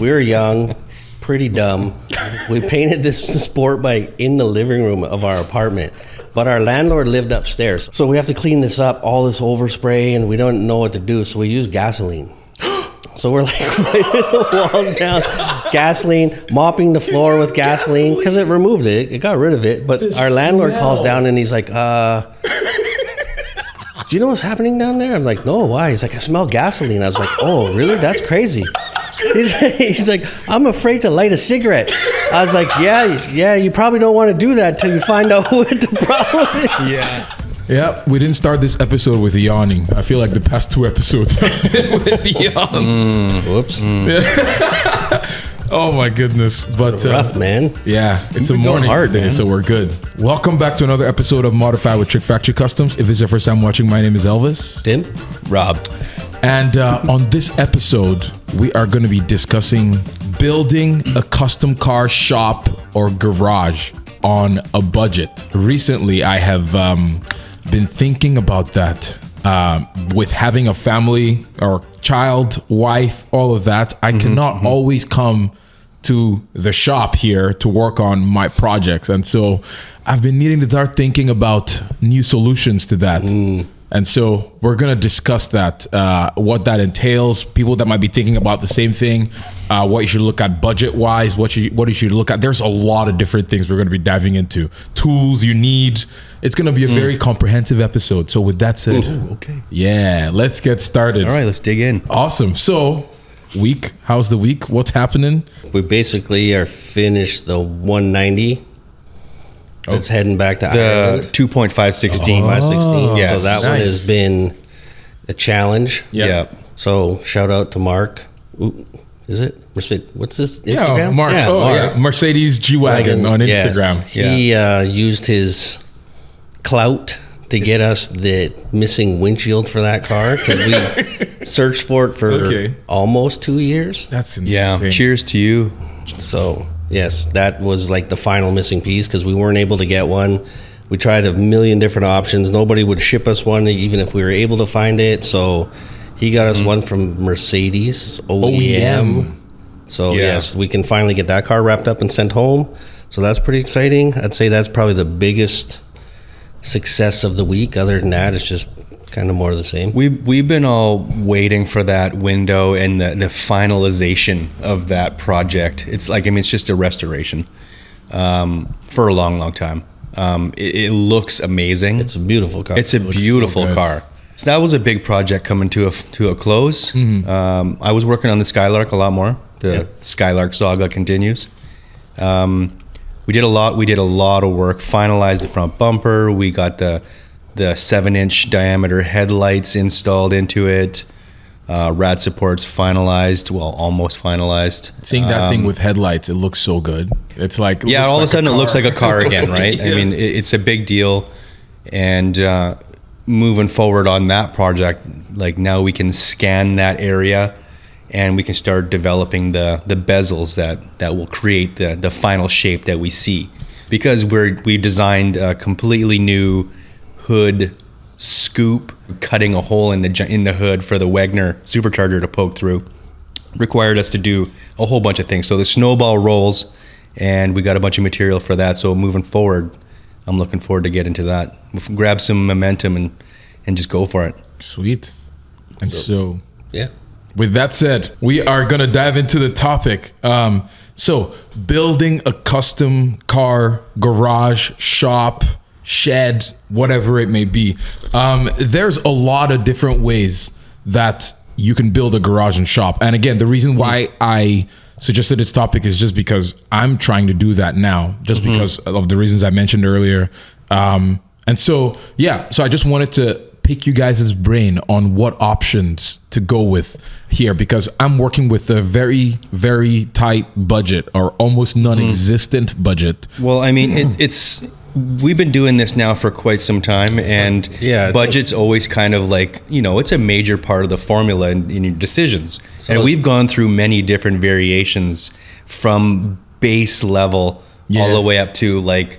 We were young, pretty dumb. We painted this sport bike in the living room of our apartment. But our landlord lived upstairs. So we have to clean this up, all this overspray, and we don't know what to do. So we use gasoline. So we're like wiping the walls down, gasoline, mopping the floor with gasoline because it removed it. It got rid of it. But our landlord calls down and he's like, uh, do you know what's happening down there? I'm like, no, why? He's like, I smell gasoline. I was like, oh, really? That's crazy. He's, he's like, I'm afraid to light a cigarette. I was like, yeah, yeah, you probably don't want to do that till you find out what the problem is. Yeah. Yeah, we didn't start this episode with yawning. I feel like the past two episodes have been with yawns. Whoops. Oh my goodness! But uh, Rough, man. Yeah, it's a been going morning hard, today, man. so we're good. Welcome back to another episode of Modify with Trick Factory Customs. If it's your first time watching, my name is Elvis. Tim? Rob. And uh, on this episode, we are going to be discussing building a custom car shop or garage on a budget. Recently, I have um, been thinking about that. Uh, with having a family or child, wife, all of that, I cannot always come to the shop here to work on my projects. And so I've been needing to start thinking about new solutions to that. And so we're going to discuss that, uh, what that entails, people that might be thinking about the same thing, uh, what you should look at budget wise, what you, what you should look at. There's a lot of different things we're going to be diving into. Tools you need. It's going to be a very comprehensive episode. So with that said, Okay. yeah, let's get started. All right, let's dig in. Awesome. So, week, how's the week? What's happening? We basically are finished the 190. It's heading back to The Ireland. 2.516. 516. Yes. So that one has been a challenge. Yeah. Yeah. So shout out to Mark. Ooh, is it? Mercedes? What's his Instagram? Yeah, Mark. oh, yeah. Mercedes G Wagon on Yes. Instagram. He uh, used his clout to get us the missing windshield for that car because we searched for it for Okay. almost two years. That's insane. Yeah. Cheers to you. So yes, that was like the final missing piece because we weren't able to get one. We tried a million different options. Nobody would ship us one, even if we were able to find it. So he got us mm-hmm. one from Mercedes OEM. OEM. So Yeah. yes, we can finally get that car wrapped up and sent home. So that's pretty exciting. I'd say that's probably the biggest success of the week. Other than that, it's just kind of more of the same. We we've been all waiting for that window and the, the finalization of that project. It's like I mean, it's just a restoration um, for a long, long time. Um, it, it looks amazing. It's a beautiful car. It's a so beautiful good. car. So that was a big project coming to a to a close. Mm-hmm. Um, I was working on the Skylark a lot more. The Yeah. Skylark saga continues. Um, we did a lot. We did a lot of work. Finalized the front bumper. We got the the seven inch diameter headlights installed into it. Uh, rad supports finalized. Well, almost finalized. Seeing that thing with headlights, it looks so good. It's like Um, Yeah, all like of a sudden it looks like a car again, right? I mean, it, it's a big deal. And uh, moving forward on that project, like now we can scan that area and we can start developing the, the bezels that, that will create the, the final shape that we see. Because we're, we designed a completely new hood scoop, cutting a hole in the, in the hood for the Wagner supercharger to poke through required us to do a whole bunch of things. So the snowball rolls, and we got a bunch of material for that. So moving forward, I'm looking forward to get into that. We'll grab some momentum and and just go for it. Sweet. And so, yeah. with that said, we are going to dive into the topic. Um, so, building a custom car, garage, shop, shed, whatever it may be. Um, there's a lot of different ways that you can build a garage and shop. And again, the reason why I suggested this topic is just because I'm trying to do that now, just because of the reasons I mentioned earlier. Um, and so, yeah, so I just wanted to pick you guys' brain on what options to go with here because I'm working with a very, very tight budget or almost non existent budget. Well, I mean, it, it's we've been doing this now for quite some time, and yeah, budget's always kind of like you know it's a major part of the formula in, in your decisions. and we've gone through many different variations from base level all the way up to like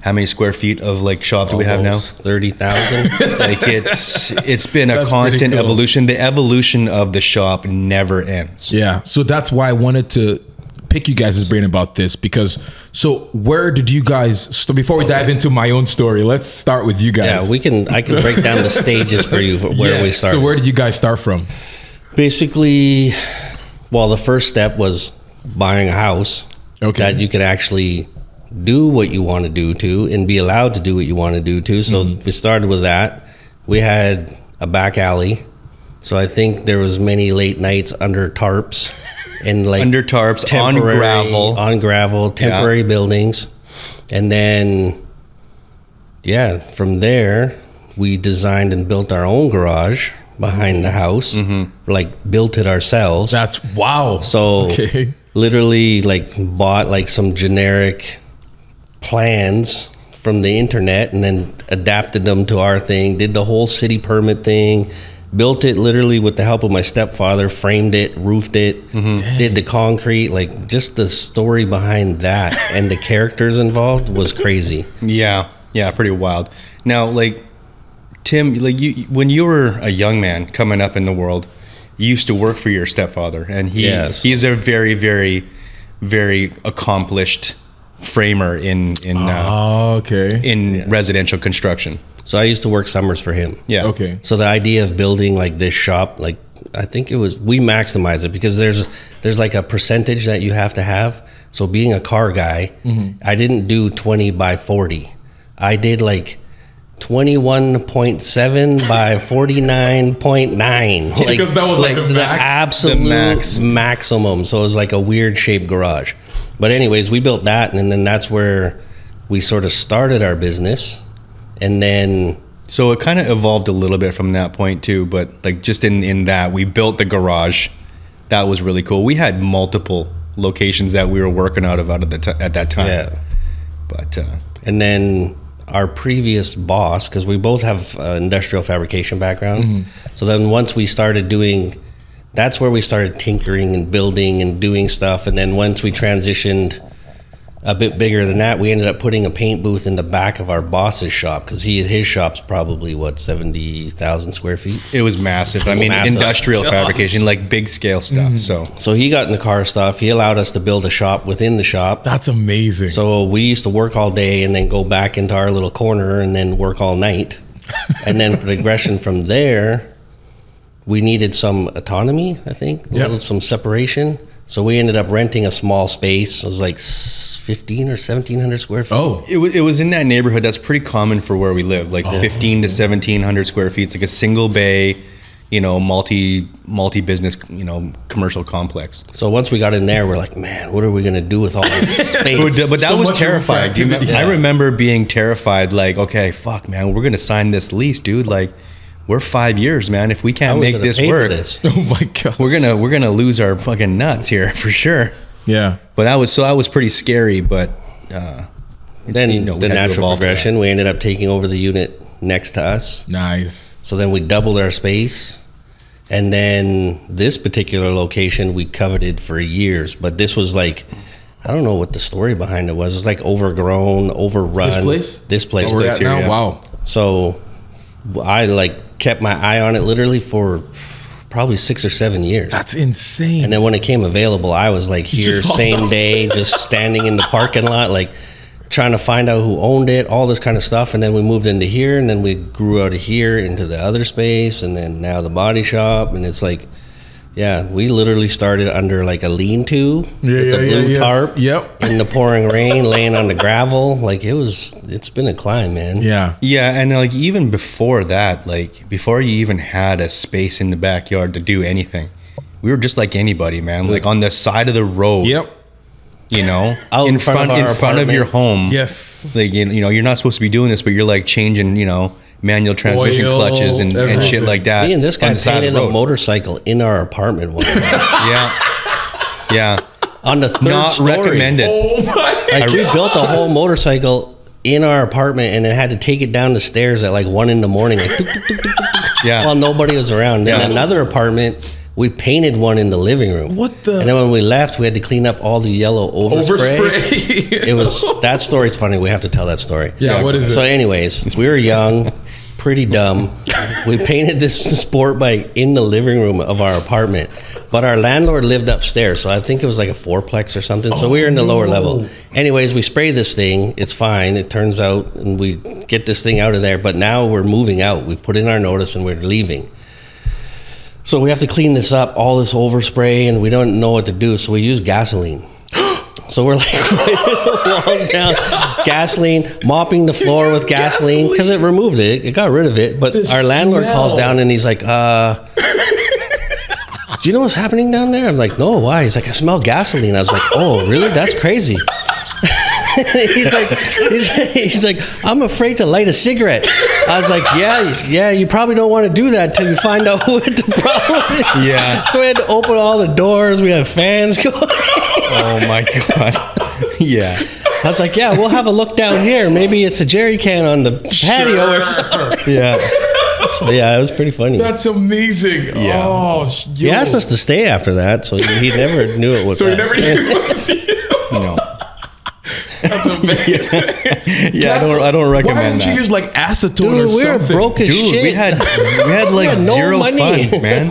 how many square feet of like shop do we have now? thirty thousand. Like it's it's been a That's pretty constant cool. evolution. The evolution of the shop never ends. Yeah. So that's why I wanted to pick you guys' brain about this because so where did you guys so before we dive into my own story, let's start with you guys. yeah, we can. I can break down the stages for you for where we Yes. started. So where did you guys start from? Basically, well, the first step was buying a house Okay. that you could actually do what you want to do to and be allowed to do what you want to do to. So Mm-hmm. we started with that. We had a back alley. So I think there was many late nights under tarps and like Under tarps, on gravel. on gravel, temporary buildings. And then yeah, from there we designed and built our own garage behind the house. Mm-hmm. Like built it ourselves. That's wow. So okay. literally like bought like some generic plans from the internet and then adapted them to our thing, did the whole city permit thing, built it literally with the help of my stepfather, framed it, roofed it, did the concrete, like just the story behind that and the characters involved was crazy. Yeah, yeah, pretty wild. Now, like Tim, like you, when you were a young man coming up in the world, you used to work for your stepfather, and he Yes. he's a very, very, very accomplished framer in in uh, Oh, okay. in residential construction. So I used to work summers for him. Yeah. Okay. So the idea of building like this shop, like I think it was we maximize it because there's there's like a percentage that you have to have. So being a car guy, mm-hmm. I didn't do 20 by 40. I did like 21.7 by 49.9. Like, because that was, like, the max? absolute The max. maximum. So it was like a weird shaped garage. But anyways, we built that and then that's where we sort of started our business. And then So it kind of evolved a little bit from that point too. But like just in in that, we built the garage. That was really cool. We had multiple locations that we were working out of out of the t- at that time. yeah. But uh, And then our previous boss, because we both have uh, industrial fabrication background. So then once we started doing, that's where we started tinkering and building and doing stuff. And then once we transitioned a bit bigger than that, we ended up putting a paint booth in the back of our boss's shop because he his shop's probably what seventy thousand square feet. It was massive. I mean, Massive. industrial fabrication, like big scale stuff. So So he got in the car stuff. He allowed us to build a shop within the shop. That's amazing. So we used to work all day and then go back into our little corner and then work all night. and then progression from there, we needed some autonomy, I think, a Yep. little some separation. So we ended up renting a small space. It was like 15 or 1700 square feet. oh, it was, it was in that neighborhood. That's pretty common for where we live, like 15 to 1700 square feet. It's like a single bay, you know, multi multi business, you know, commercial complex. So once we got in there, we're like, man, what are we going to do with all this space? but that So was much room for terrifying. activity. I remember being terrified. Like, okay, fuck, man, we're gonna sign this lease, dude. Like, we're five years, man. If we can't make this work, this? oh my god. we're gonna we're gonna lose our fucking nuts here for sure. Yeah. But that was so that was pretty scary. But uh, Then you know, the natural evolve to that. progression, we ended up taking over the unit next to us. Nice. So then we doubled our space. And then this particular location we coveted for years. But this was like, I don't know what the story behind it was. It was like overgrown, overrun. This place? This place. Where we're place at here, now? yeah. Wow. So I like kept my eye on it literally for probably six or seven years. That's insane. And then when it came available, I was like here same day, just standing in the parking lot, like trying to find out who owned it, all this kind of stuff. And then we moved into here, and then we grew out of here into the other space, and then now the body shop. And it's like, yeah, we literally started under like a lean-to Yeah, with the blue yeah, yes. tarp Yep. in the pouring rain, laying on the gravel. Like it was, it's been a climb, man. Yeah. Yeah, and like even before that, like before you even had a space in the backyard to do anything, we were just like anybody, man. Like on the side of the road, Yep. you know, Out in in front front of in our front of your home. Yes. like you you know, you're not supposed to be doing this, but you're like changing, you know, manual transmission Oil, clutches and, and shit like that. Me and this guy on side of painted a motorcycle in our apartment one. Yeah, yeah, on the third not story. recommended. Oh my. Like we built a whole motorcycle in our apartment and then had to take it down the stairs at like one in the morning. Like, tuk, tuk, tuk, Yeah. While nobody was around. Then Yeah. another apartment, We painted one in the living room. What the- And then when we left, we had to clean up all the yellow overspray. Overspray. It was that story's funny. We have to tell that story. Yeah, what is So, it? So, anyways, we were young, pretty dumb. We painted this sport bike in the living room of our apartment, but our landlord lived upstairs, so I think it was like a fourplex or something. So we were in the oh, lower level. Anyways, we spray this thing. It's fine. It turns out, and we get this thing out of there. But now we're moving out. We've put in our notice and we're leaving. So we have to clean this up, all this overspray, and we don't know what to do. So we use gasoline. So we're like the walls down, gasoline, mopping the floor with gasoline because it removed it. It got rid of it. But The our landlord calls down and he's like, uh, do you know what's happening down there? I'm like, no, why? He's like, I smell gasoline. I was like, oh, really? That's crazy. he's like, he's, he's like, I'm afraid to light a cigarette. I was like, yeah, yeah, you probably don't want to do that till you find out what the problem is. Yeah. So we had to open all the doors. We had fans going. Oh my god. yeah. I was like, yeah, we'll have a look down here. Maybe it's a jerry can on the patio or something. Yeah. So, yeah, it was pretty funny. That's amazing. Yeah. Oh, he asked us to stay after that, so he never knew it was So you us. never knew. it was No. That's amazing. Yeah, I don't I don't recommend Why didn't you use like acetone Dude, or we were something? broke as Dude, shit. we had we had like We had no zero money. funds, man.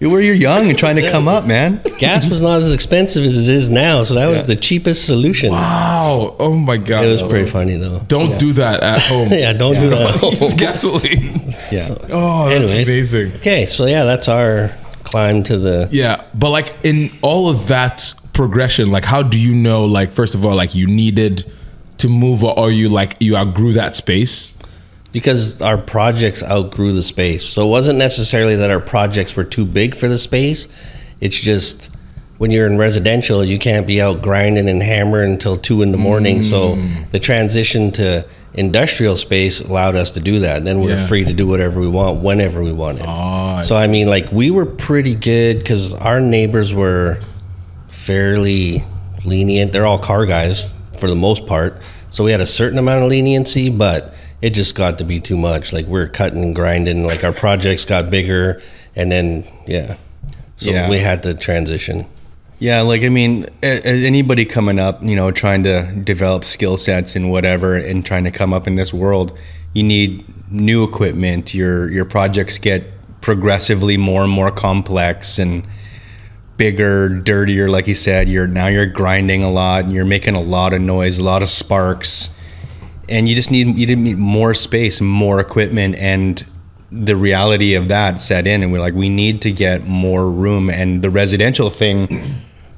You were you're young and trying to come up, man. Gas was not as expensive as it is now, so that was Yeah. the cheapest solution. Wow. Oh my god. It was pretty funny though. Don't do that at home. Yeah, don't do that. at Use home. gasoline. Yeah. Oh, that's Anyways. amazing. Okay, so yeah, that's our climb to the. Yeah, but like in all of that progression, like how do you know? Like first of all, like you needed to move, or you like you outgrew that space. Because our projects outgrew the space. So it wasn't necessarily that our projects were too big for the space. It's just when you're in residential, you can't be out grinding and hammering until two in the morning. So Mm. the transition to industrial space allowed us to do that. And then we are Yeah. free to do whatever we want, whenever we wanted. Oh, I so I mean, like we were pretty good because our neighbors were fairly lenient. They're all car guys for the most part. So we had a certain amount of leniency, but it just got to be too much. Like we are cutting and grinding. Like our projects got bigger, and then yeah, so Yeah. we had to transition. Yeah, like I mean, anybody coming up, you know, trying to develop skill sets and whatever, and trying to come up in this world, you need new equipment. Your your projects get progressively more and more complex and bigger, dirtier. Like you said, you're now you're grinding a lot, and you're making a lot of noise, a lot of sparks, and you just need you need more space, more equipment, and the reality of that set in, and we're like, we need to get more room, and the residential thing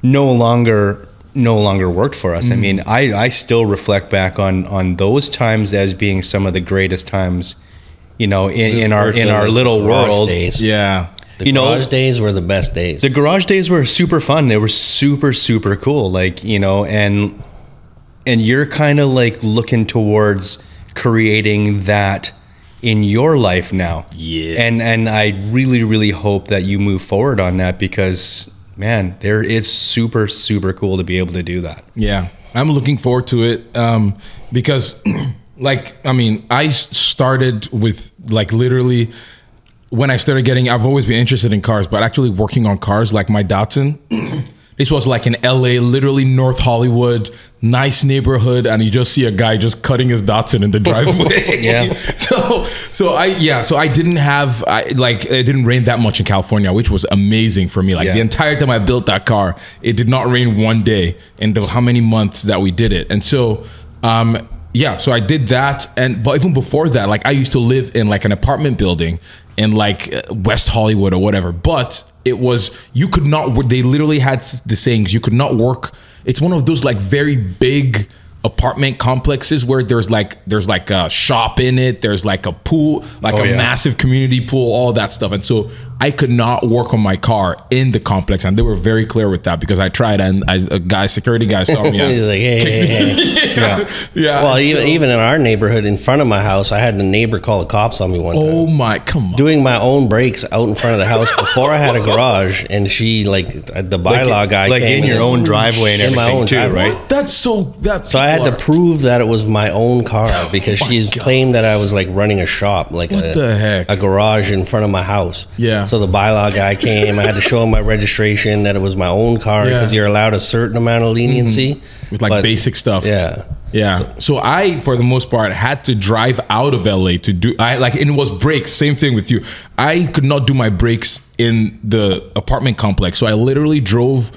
no longer no longer worked for us. I mm. mean, I, I still reflect back on on those times as being some of the greatest times, you know, in, in our in our little world. days. yeah. The You know- garage days were the best days. The garage days were super fun. They were super super cool. Like you know, and and you're kind of like looking towards creating that in your life now. Yes. And and I really really hope that you move forward on that because man, there it's super super cool to be able to do that. Yeah, I'm looking forward to it um, because, like, I mean, I started with like literally when I started getting. I've always been interested in cars, but actually working on cars, like my Datsun. This was like in LA, literally North Hollywood, nice neighborhood, and you just see a guy just cutting his Datsun in the driveway. Yeah. So, so I yeah, so I didn't have I like it didn't rain that much in California, which was amazing for me. Like Yeah. the entire time I built that car, it did not rain one day in the how many months that we did it. And so, um, yeah, so I did that, and but even before that, like I used to live in like an apartment building in like uh, West Hollywood or whatever, but it was you could not. They literally had the sayings you could not work. It's one of those like very big apartment complexes where there's like there's like a shop in it there's like a pool like Oh, a yeah. massive community pool all that stuff and so i could not work on my car in the complex and they were very clear with that because i tried and I, a guy security guy saw me He's and like, hey, hey, hey. yeah yeah Well, even so- even in our neighborhood, in front of my house, I had a neighbor call the cops on me one time. oh my come on doing my own brakes out in front of the house before I had a garage, and she like the bylaw guy like came in your and- own driveway and In my own too, driveway. right? that's so that's So I I had to prove that it was my own car oh because my she's God. claimed that I was like running a shop, like What a, the heck? a garage in front of my house. Yeah. So the bylaw guy came. I had to show him my registration that it was my own car Yeah. Mm-hmm. because you're allowed a certain amount of leniency with like But- basic stuff. Yeah. Yeah. So I, for the most part, had to drive out of LA to do. I like it was brakes. Same thing with you. I could not do my brakes in the apartment complex, so I literally drove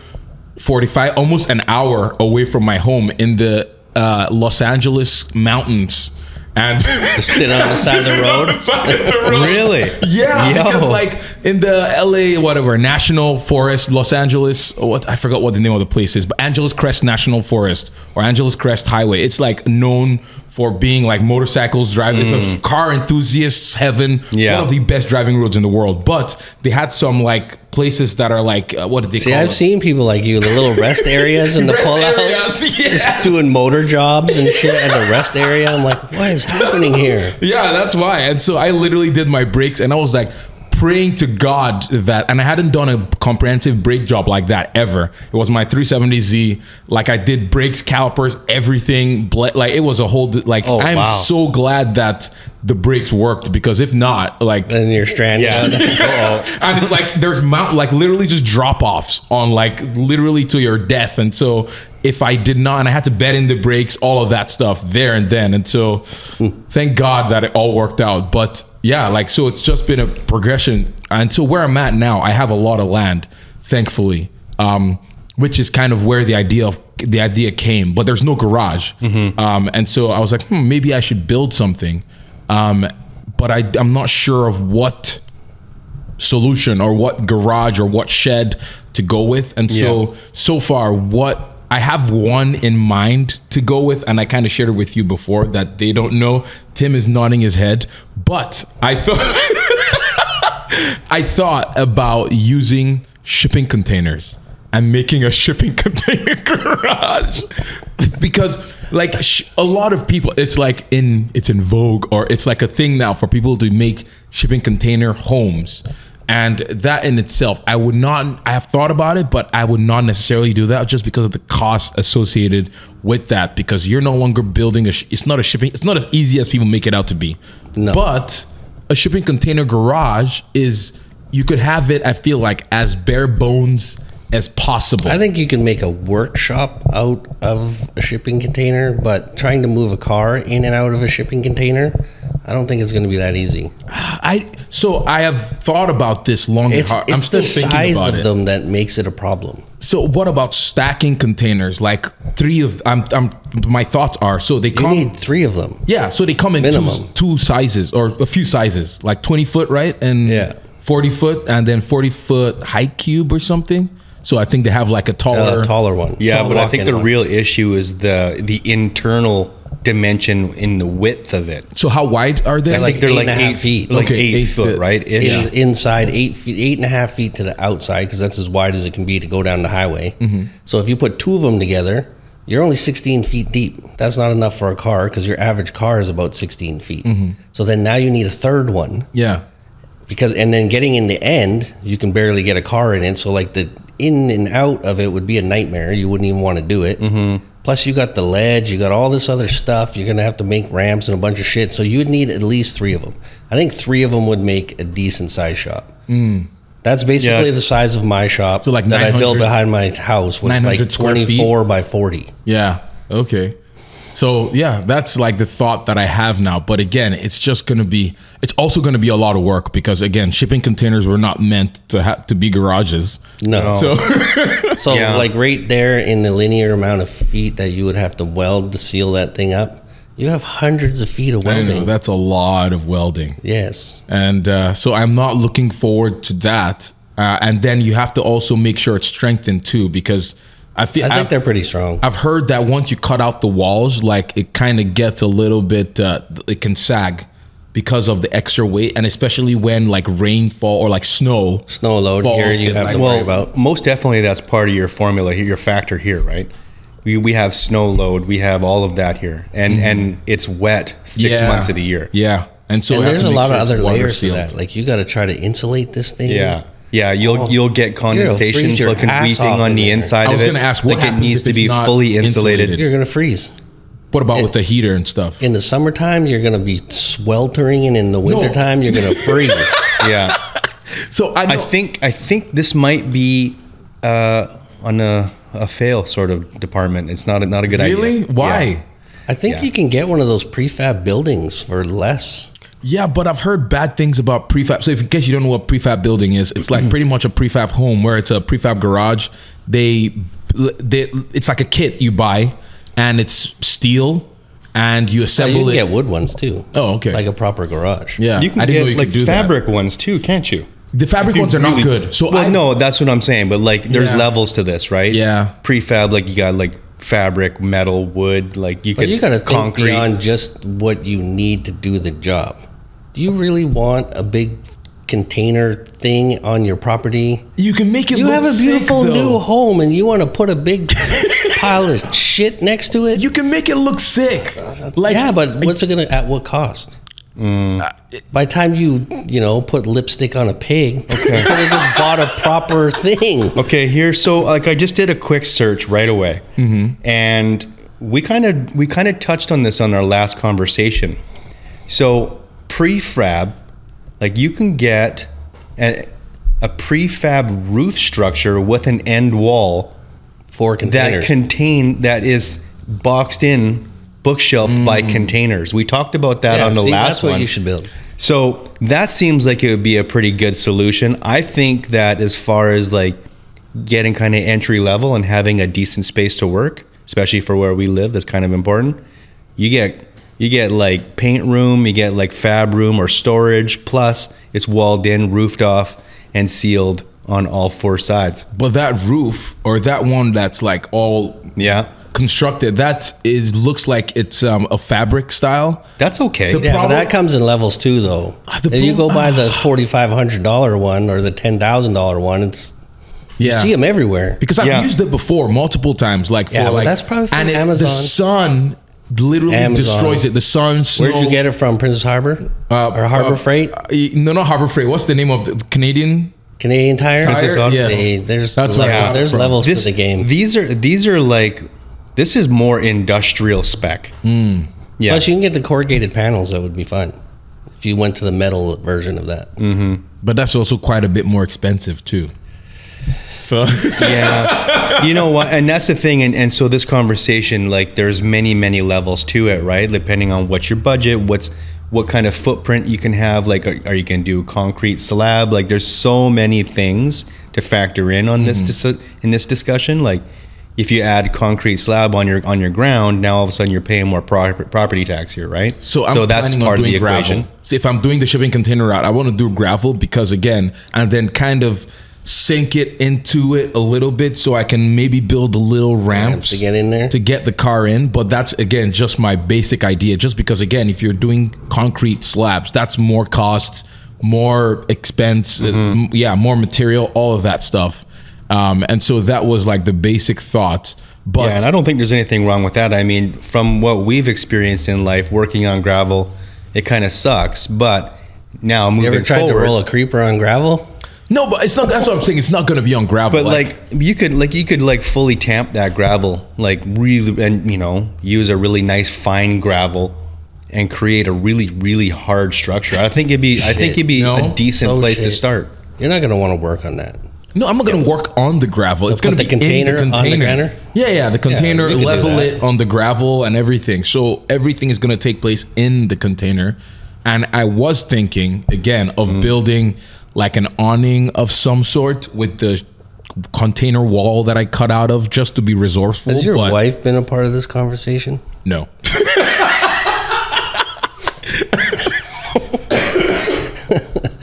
forty five, almost an hour away from my home in the uh, Los Angeles mountains, and Sit on the side of the road. Really? Yeah, Yo. because like in the LA whatever National Forest, Los Angeles, what I forgot what the name of the place is, but Angeles Crest National Forest or Angeles Crest Highway. It's like known for being like motorcycles drive. It's a car enthusiasts heaven. Yeah. one of the best driving roads in the world. But they had some like places that are like uh, what did they See, I've it? seen people like you, the little rest areas and the Rest pullouts, areas, yes. just doing motor jobs and shit at the rest area. I'm like, what is happening here? Yeah, that's why. And so I literally did my brakes and I was like praying to God that and I hadn't done a comprehensive brake job like that ever. It was my 370Z. Like I did brakes, calipers, everything. ble- Like it was a whole like Oh, I'm wow. so glad that the brakes worked because if not, like then you're stranded. Yeah. And it's like there's mount like literally just drop offs on like literally to your death and so if i did not and i had to bet in the brakes all of that stuff there and then and so thank god that it all worked out. But yeah like so it's just been a progression. And so where i'm at now i have a lot of land thankfully um which is kind of where the idea of the idea came. But there's no garage. Um and so i was like hmm, maybe i should build something. Um but I, i'm not sure of what solution or what garage or what shed to go with. And so Yeah. so far what I have one in mind to go with and I kind of shared it with you before that they don't know. Tim is nodding his head, but I thought I thought about using shipping containers and making a shipping container garage because like a lot of people it's like in it's in vogue or it's like a thing now for people to make shipping container homes and that in itself i would not i have thought about it but i would not necessarily do that just because of the cost associated with that because you're no longer building a it's not a shipping it's not as easy as people make it out to be No. but a shipping container garage is you could have it i feel like as bare bones as possible I think you can make a workshop out of a shipping container, but trying to move a car in and out of a shipping container, I don't think it's going to be that easy. I so I have thought about this long and It's, hard. it's I'm still the thinking size about of it. them that makes it a problem. So what about stacking containers? Like three of I'm I'm my thoughts are so they You come need three of them. yeah so they come in two, Minimum. two sizes or a few sizes like 20 foot right and Yeah. 40 foot and then 40 foot height cube or something. So I think they have like a uh, taller A taller one. Yeah, Tall but I think the one. real issue is the the internal dimension in the width of it. So how wide are they? I like think they're eight like and a half eight feet. like Okay, eight, eight foot, foot. right? It- In- Yeah. inside eight feet, eight and a half feet to the outside because that's as wide as it can be to go down the highway. Mm-hmm. So if you put two of them together, you're only 16 feet deep. That's not enough for a car because your average car is about 16 feet. Mm-hmm. So then now you need a third one yeah. because and then getting in the end, you can barely get a car in it. So like the in and out of it would be a nightmare. You wouldn't even want to do it. Mm-hmm. Plus, you got the ledge, you got all this other stuff. You're gonna have to make ramps and a bunch of shit. So you would need at least three of them. I think three of them would make a decent size shop. Hmm. That's basically Yeah. the size of my shop So like that I built behind my house was 900 like square feet? 24 by 40. Yeah. Okay. So yeah, that's like the thought that I have now. But again, it's just gonna be. It's also gonna be a lot of work because again, shipping containers were not meant to have to be garages. No. So So Yeah. like right there in the linear amount of feet that you would have to weld to seal that thing up, you have hundreds of feet of I welding. know that's a lot of welding. yes. and uh, so I'm not looking forward to that. Uh, and then you have to also make sure it's strengthened too, because I feel I think I've, they're pretty strong. I've heard that once you cut out the walls, like it kind of gets a little bit, uh, it can sag because of the extra weight, and especially when like rainfall or like snow. Snow load Falls here you have like- to worry well, about. most definitely that's part of your formula, your factor here, right? We, we have snow load, we have all of that here, and and it's wet six Yeah. months of the year. Yeah, and so And there's a lot sure of other layers to that. Like you got to try to insulate this thing. Yeah. Yeah, you'll Oh. you'll get condensation freeze your fucking weeping on in the there. inside I was of it. gonna ask, what like it needs if to be not fully insulated. insulated? You're gonna freeze. What about with the heater and stuff? In the summertime, you're going to be sweltering, and in the wintertime, you're going to freeze. Yeah. So I, I think I think this might be uh, on a, a fail sort of department. It's not a, not a good really idea. Really? Why? Yeah. I think Yeah. you can get one of those prefab buildings for less. Yeah, but I've heard bad things about prefab. So, if in case you don't know what prefab building is, it's like mm-hmm. pretty much a prefab home where it's a prefab garage. They, they it's like a kit you buy, and it's steel, and you assemble you can it. get wood ones too. Oh, okay. Like a proper garage. yeah, You can I didn't get know you like could do that. fabric ones too, can't you? The fabric ones are not good. So well, I no, that's what I'm saying. But like, there's Yeah. levels to this, right? Yeah. Prefab, like you got like fabric, metal, wood. Like you But could you got to think concrete. beyond just what you need to do the job. Do you really want a big container thing on your property? you can make it. You look have a beautiful though. new home and you want to put a big pile of shit next to it? You can make it look sick. Uh, like yeah, but what's it gonna at what cost? Mm. Uh, By the time you you know put lipstick on a pig, you could have just bought a proper thing. Okay, here. So, like, I just did a quick search right away, Mm-hmm. and we kind of we kind of touched on this on our last conversation. So, prefab, like, you can get a, a prefab roof structure with an end wall that containers. contain that is boxed in bookshelf by containers. We talked about that Mm. Yeah, on the see, last that's what one. you should build. So that seems like it would be a pretty good solution. I think that as far as like getting kind of entry level and having a decent space to work, especially for where we live, that's kind of important. You get you get like paint room, you get like fab room or storage, plus it's walled in, roofed off, and sealed on all four sides. But that roof or that one that's like all Yeah. constructed, that is looks like it's um, a fabric style. That's okay. The Yeah, problem- but that comes in levels too, though. Ah, if you go buy the forty five hundred dollar one or the ten thousand dollar one, it's you Yeah. see them everywhere. because I've Yeah. used it before multiple times. Like for Yeah, like that's probably from and it- Amazon. the sun literally Amazon. destroys it. The sun. Snow, Where'd you get it from? Princess Harbor uh, or Harbor uh, Freight? uh, no, not Harbor Freight. What's the name of the Canadian? Canadian Tire. Princess Harbor? Yes. Hey, there's That's where level- got there's from. levels this, to the game. These are these are like this is more industrial spec. Hmm. Yeah. Plus, you can get the corrugated panels. That would be fun if you went to the metal version of that. But that's also quite a bit more expensive too. So yeah. You know what? And that's the thing. And, and so this conversation, like, there's many, many levels to it, right? Depending on what's your budget, what's what kind of footprint you can have. Like, are, are you going to do concrete slab? Like, there's so many things to factor in on this mm-hmm. dis- in this discussion. Like, if you add concrete slab on your on your ground, now all of a sudden you're paying more pro- property tax here, right? So I'm that's planning part of the equation. So if I'm doing the shipping container route, I want to do gravel because again, and then kind of sink it into it a little bit so I can maybe build a little ramps to get in there? to get the car in. But that's again just my basic idea. Just because again, if you're doing concrete slabs, that's more cost, more expense, uh, Mm-hmm. m- yeah, more material, all of that stuff. Um, and so that was like the basic thought. But yeah, and I don't think there's anything wrong with that. I mean, from what we've experienced in life, working on gravel, it kind of sucks. But now You moving ever tried forward, to roll a creeper on gravel? No, but it's not. That's what I'm saying. It's not going to be on gravel. but like, you could like you could like fully tamp that gravel, like really, and you know, use a really nice fine gravel. And create a really, really hard structure. I think it'd be. I think it'd be No? a decent So place to start. You're not going to want to work on that. No, I'm not going to work on the gravel. It's going to the be in container on the granite? Yeah, yeah, the container, you could do level it on the gravel and everything. So everything is going to take place in the container. And I was thinking again of Mm. building like an awning of some sort with the container wall that I cut out of just to be resourceful. Has your but wife been a part of this conversation? No.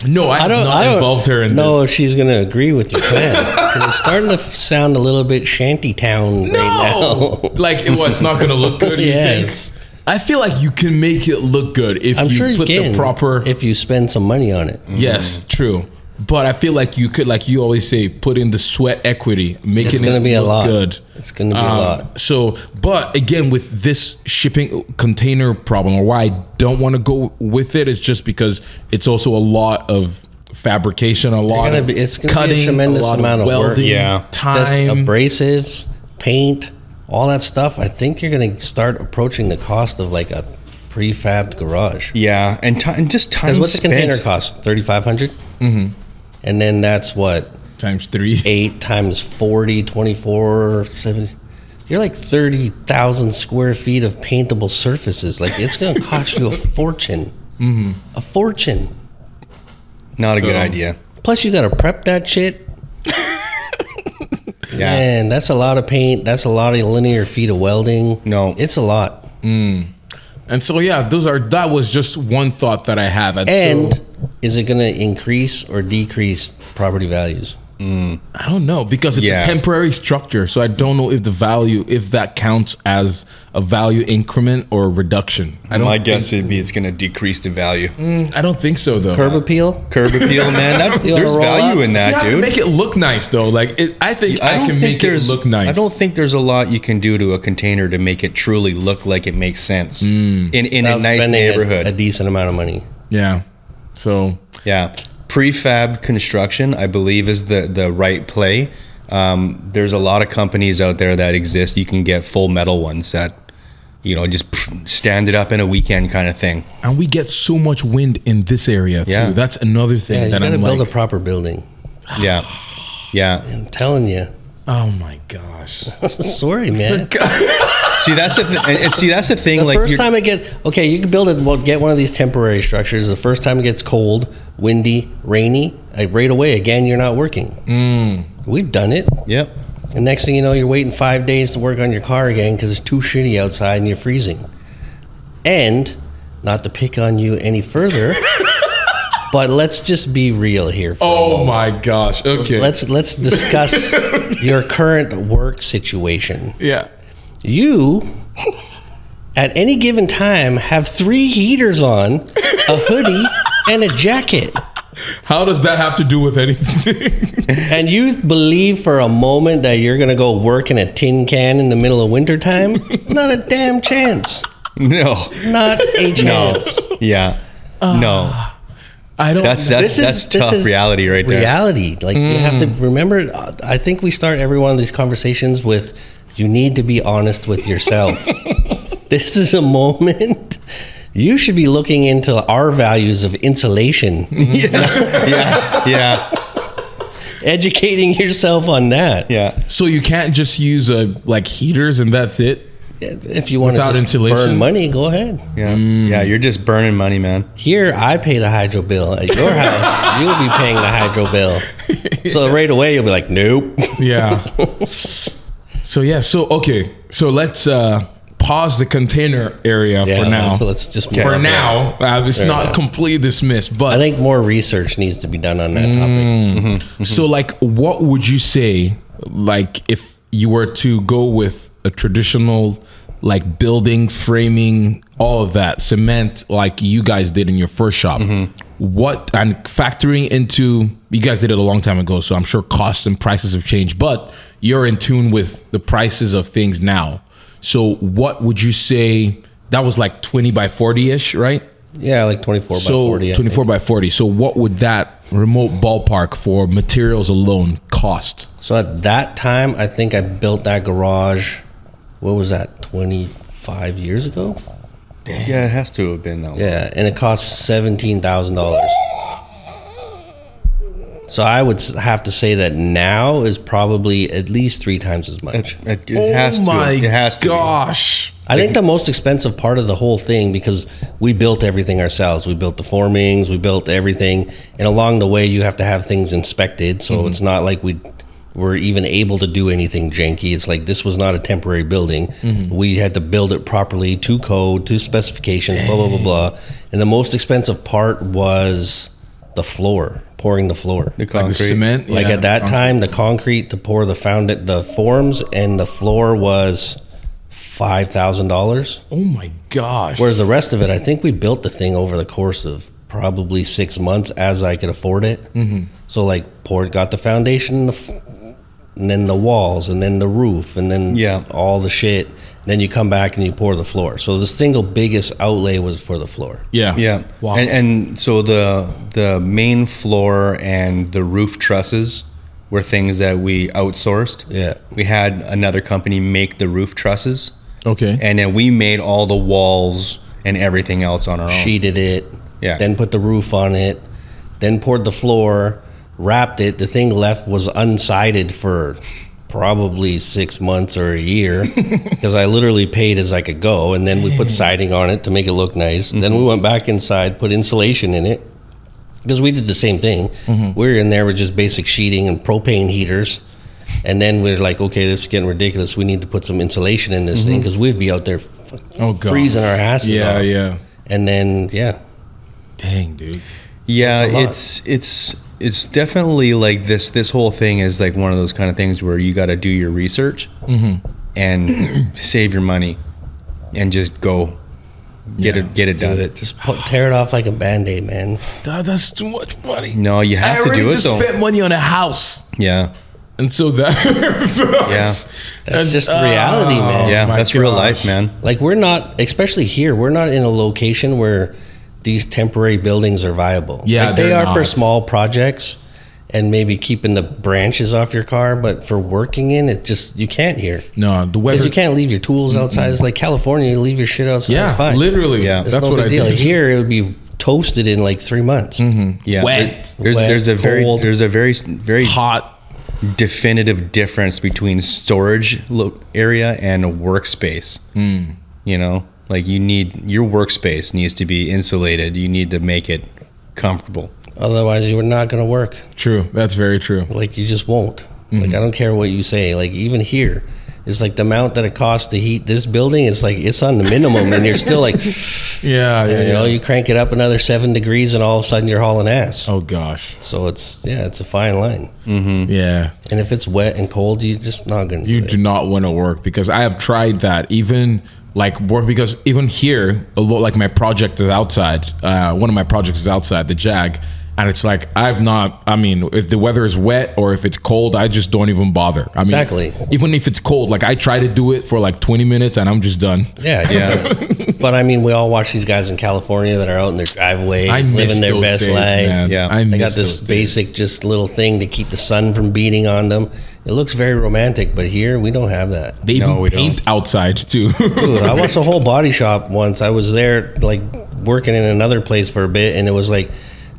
no, I, I don't. have not I don't involved her in know this. if she's going to agree with your plan. it's starting to sound a little bit shantytown right No, now. like it was not going to look good. think? Yes. I feel like you can make it look good if I'm you sure you put can the proper. if you spend some money on it. yes, true. But I feel like you could, like you always say, put in the sweat equity, making It's gonna it be a lot. good. It's gonna be a Um, lot. So, but again, with this shipping container problem, or why I don't want to go with it, is just because it's also a lot of fabrication, a lot gonna of be- it's gonna be a cutting, tremendous a lot amount of work. welding, Yeah. Just time. abrasives, paint, all that stuff, I think you're going to start approaching the cost of like a prefabbed garage. Yeah, and, ti and just time Because what's the spent. container cost? Thirty five hundred. Mm-hmm. And then that's what Times three. eight times 40, 24, 70. You're like 30,000 square feet of paintable surfaces. Like, it's going to cost you a fortune. Mm-hmm. A fortune. Not a good idea. Plus, you got to prep that shit. Yeah. Man, that's a lot of paint. That's a lot of linear feet of welding. No. It's a lot. Mm. And so yeah, those are that was just one thought that I have. And, And so, is it going to increase or decrease property values? I don't know because it's Yeah. a temporary structure, so I don't know if the value if that counts as a value increment or reduction. I don't. My guess would be it's going to decrease the value. Mm, I don't think so though. Curb appeal? Curb appeal, man. That, there's value up? in that, have dude. make it look nice though. Like it, I think I, can make it look nice. I don't think there's a lot you can do to a container to make it truly look like it makes sense mm. in in a nice spending a- neighborhood. A, decent amount of money. Yeah. So Yeah, prefab construction, I believe, is the the right play. Um, there's a lot of companies out there that exist. You can get full metal ones that, you know, just stand it up in a weekend kind of thing. and we get so much wind in this area too. Yeah. That's another thing Yeah, you that got to I'm build like. a proper building. Yeah, yeah. I'm telling you. oh my gosh. Sorry, man. See, that's the th- and, and see that's the thing. The like first time it gets okay, you can build it. Well, get one of these temporary structures. The first time it gets cold, windy, rainy, like right away again, you're not working. Mm. We've done it, Yep. and next thing you know, you're waiting five days to work on your car again because it's too shitty outside and you're freezing. And not to pick on you any further, but let's just be real here. For Oh my gosh. Okay. Let's let's discuss your current work situation. yeah. You, at any given time, have three heaters on, a hoodie, and a jacket. How does that have to do with anything? And you believe for a moment that you're going to go work in a tin can in the middle of wintertime? Not a damn chance. No. Not a chance. Yeah. no. I don't. That's that's that's tough reality right there. Reality. Like, you have to remember, uh, I think we start every one of these conversations with you need to be honest with yourself. this is a moment. You should be looking into R-values of insulation. Yeah. Yeah. Yeah. educating yourself on that. Yeah. so you can't just use uh, like heaters and that's it. If you want Without to just insulation? burn money, go ahead. Yeah. Yeah. You're just burning money, man. Here, I pay the hydro bill. At your house, you'll be paying the hydro bill. So right away, you'll be like, nope. Yeah. so yeah. So okay. So let's uh pause the container area Yeah, for now. let's- let's just for on. now. Uh, it's Fair not enough. completely dismissed, but I think more research needs to be done on that topic. Mm-hmm. Mm-hmm. Mm-hmm. So, like, what would you say, like, if you were to go with a traditional, like, building, framing, all of that, cement, like you guys did in your first shop? What, and factoring into, you guys did it a long time ago, so I'm sure costs and prices have changed, but you're in tune with the prices of things now. So, what would you say? That was like 20 by 40 ish, right? Yeah, like 24 so by 40. I 24 by 40 so what would that remote ballpark for materials alone cost So at that time, I think I built that garage, what was that, 25 years ago? Yeah. It has to have been that. Yeah, and it cost $17,000. So I would have to say that now is probably at least three times as much. It, it has oh to. It has to. be. Oh gosh I think the most expensive part of the whole thing because we built everything ourselves. We built the formings, we built everything, and along the way you have to have things inspected. So mm-hmm. it's not like we were even able to do anything janky. It's like this was not a temporary building. Mm-hmm. We had to build it properly to code, to specifications, blah blah blah blah. And the most expensive part was the floor, pouring the floor. The like the concrete. cement Like yeah. at that time, the concrete to pour the found the forms and the floor was five thousand dollars. oh my gosh Whereas the rest of it, I think we built the thing over the course of probably six months as I could afford it. Mm-hmm. So like poured, got the foundation, the f- and then the walls, and then the roof, and then Yeah. all the shit. Then you come back and you pour the floor. So the single biggest outlay was for the floor. yeah Yeah. wow And, and so the the main floor and the roof trusses were things that we outsourced. Yeah. We had another company make the roof trusses, Okay. and then we made all the walls and everything else on our own. sheeted it, Yeah. then put the roof on it, then poured the floor, wrapped it. The thing left was unsided for probably six months or a year because I literally paid as I could go, and then we put siding on it to make it look nice. Then we mm-hmm. went back inside, put insulation in it because we did the same thing. Mm-hmm. We were in there with just basic sheeting and propane heaters. And then we're like, okay, this is getting ridiculous. We need to put some insulation in this thing mm-hmm. because we'd be out there oh, f- Oh, God. freezing our asses Yeah, off. yeah. yeah. And then, yeah, Dang, dude. Yeah, That's a lot. it's it's it's definitely like this. This whole thing is like one of those kind of things where you got to do your research Mm-hmm. and save your money and just go get Yeah, it get it do done. it. Just put, tear it off like a band aid, man. That, that's too much money. No, you I have to already do it just though. spent money on a house, Yeah, and so that Yeah. That's just the reality, man. yeah, my that's real life, man. Like we're not, especially here, we're not in a location where these temporary buildings are viable. Yeah, like they they're are for small projects and maybe keeping the branches off your car, but for working in, it just you can't here. No, the Because weather. you can't leave your tools outside. It's like California, you leave your shit outside. yeah, it's fine. literally. Yeah. It's that's no what big I deal. did. Here, it would be toasted in like three months. Yeah, Wet. There's Wet, there's a very cold. there's a very very Hot. definitive difference between storage lo- area and a workspace. Hmm. You know, like you need your workspace needs to be insulated. You need to make it comfortable. Otherwise, you're not going to work. True. That's very true. Like you just won't. Mm-hmm. Like I don't care what you say. Like even here, it's like the amount that it costs to heat this building. It's like it's on the minimum, and you're still like, Yeah, yeah. you know, yeah. you crank it up another seven degrees, and all of a sudden you're hauling ass. Oh gosh. So it's yeah, it's a fine line. Mm-hmm. Yeah. And if it's wet and cold, you're just not gonna. You do it. do not want to work because I have tried that. Even like work because even here, a lot like my project is outside. Uh, one of my projects is outside the Jag, and it's like I've not. I mean, if the weather is wet or if it's cold, I just don't even bother. I mean, Exactly. Even if it's cold, like I try to do it for like 20 minutes and I'm just done. Yeah, Yeah. but I mean, we all watch these guys in California that are out in their driveways, I miss living their best days, life. man. Yeah. I They miss got this days. basic, just little thing to keep the sun from beating on them. It looks very romantic, but here we don't have that. They even No, we paint outside too. Dude, I watched a whole body shop once. I was there, like working in another place for a bit, and it was like,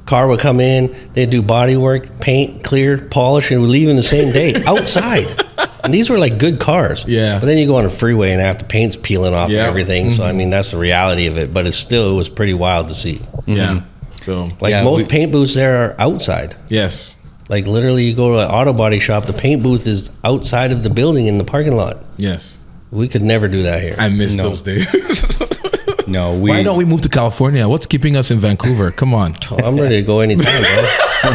car would come in, they'd do body work, paint, clear, polish, and would leave in the same day outside. And these were like good cars. Yeah. But then you go on a freeway and half the paint's peeling off Yeah. and everything. So I mm-hmm. mean, that's the reality of it. But it still it was pretty wild to see. yeah. Mm-hmm. So Like Yeah, most we- paint booths there are outside. yes. Like literally, you go to an auto body shop, the paint booth is outside of the building in the parking lot. Yes. We could never do that here. I miss No. those days. No, we. Why don't we move to California? What's keeping us in Vancouver? Come on. Oh, I'm ready to go anytime, bro.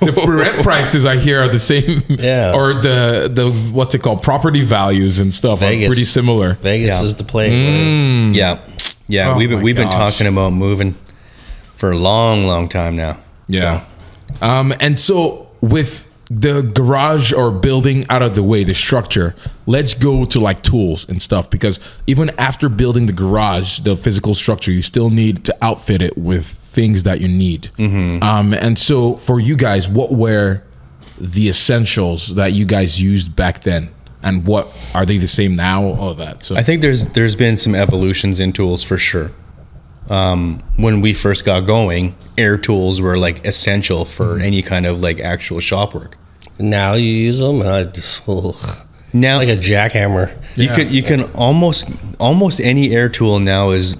the rent prices I hear are the same. Yeah. Or the the what's it called? Property values and stuff Vegas. are pretty similar. Vegas Yeah. is the place. Mm. Yeah, yeah. Oh we've been we've been talking about moving for a long, long time now. Yeah. Um, and so with the garage or building out of the way, the structure, let's go to like tools and stuff because even after building the garage, the physical structure, you still need to outfit it with things that you need. Um, and so for you guys, what were the essentials that you guys used back then? And what are they the same now? All that. So I think there's there's been some evolutions in tools for sure. Um, when we first got going, air tools were like essential for Mm-hmm. any kind of like actual shop work. Now you use them, and I just ugh, Now like a jackhammer. you Yeah. can you can almost almost any air tool now is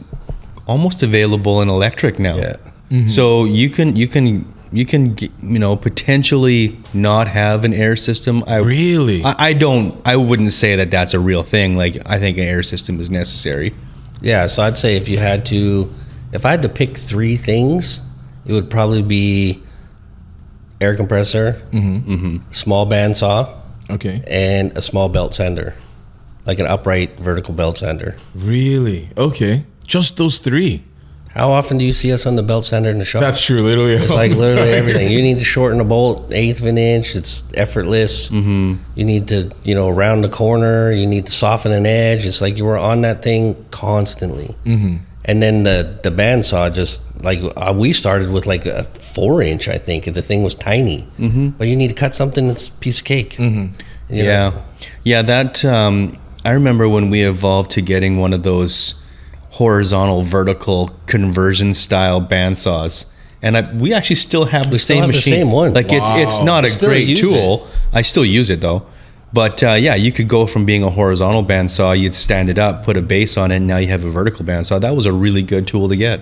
almost available in electric now. Yeah. So you can you can you can you know potentially not have an air system. I Really? I, I don't I wouldn't say that that's a real thing. Like I think an air system is necessary. Yeah, so I'd say if you had to, if I had to pick three things, it would probably be air compressor, mm-hmm. Mm-hmm. small bandsaw, okay. and a small belt sander, like an upright vertical belt sander. Really? Okay. Just those three. How often do you see us on the belt sander in the shop? That's true. Literally. It's like literally everything. You need to shorten a bolt eighth of an inch. It's effortless. Mm-hmm. You need to, you know, round the corner. You need to soften an edge. It's like you were on that thing constantly. Mm-hmm. and then the the bandsaw just like uh, we started with like a four inch, I think. The thing was tiny, mm-hmm. but you need to cut something that's a piece of cake. Mm-hmm. yeah, yeah. That um, I remember when we evolved to getting one of those horizontal vertical conversion style bandsaws. And I, we actually still have the still same have the same one. Like it's it's not a Still great use tool. I still use it though. But uh, yeah, you could go from being a horizontal bandsaw, you'd stand it up, put a base on it, and now you have a vertical bandsaw. That was a really good tool to get.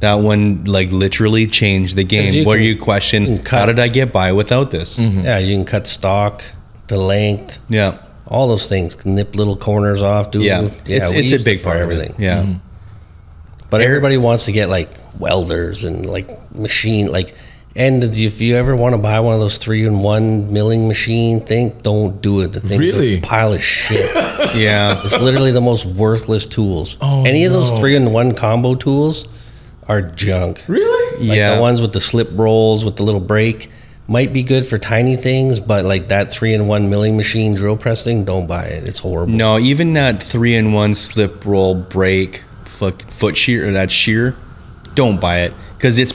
That one like literally changed the game. you Where can- you question, you cut- how did I get by without this? Yeah, you can cut stock, the length, Yeah, all those things. Nip little corners off. Do yeah, it's we it's a big it for part everything. Of it. Yeah. Mm-hmm. But everybody wants to get like welders and like machine like. And if you ever want to buy one of those three in one milling machine thing, don't do it. The thing's Really? a pile of shit. Yeah. It's literally the most worthless tools. Oh, Any of those three in one combo tools are junk. Really? Like Yeah. the ones with the slip rolls with the little brake might be good for tiny things, but like that three in one milling machine drill press thing, don't buy it. It's horrible. No, even that three in one slip roll break foot, foot shear or that shear, don't buy it because it's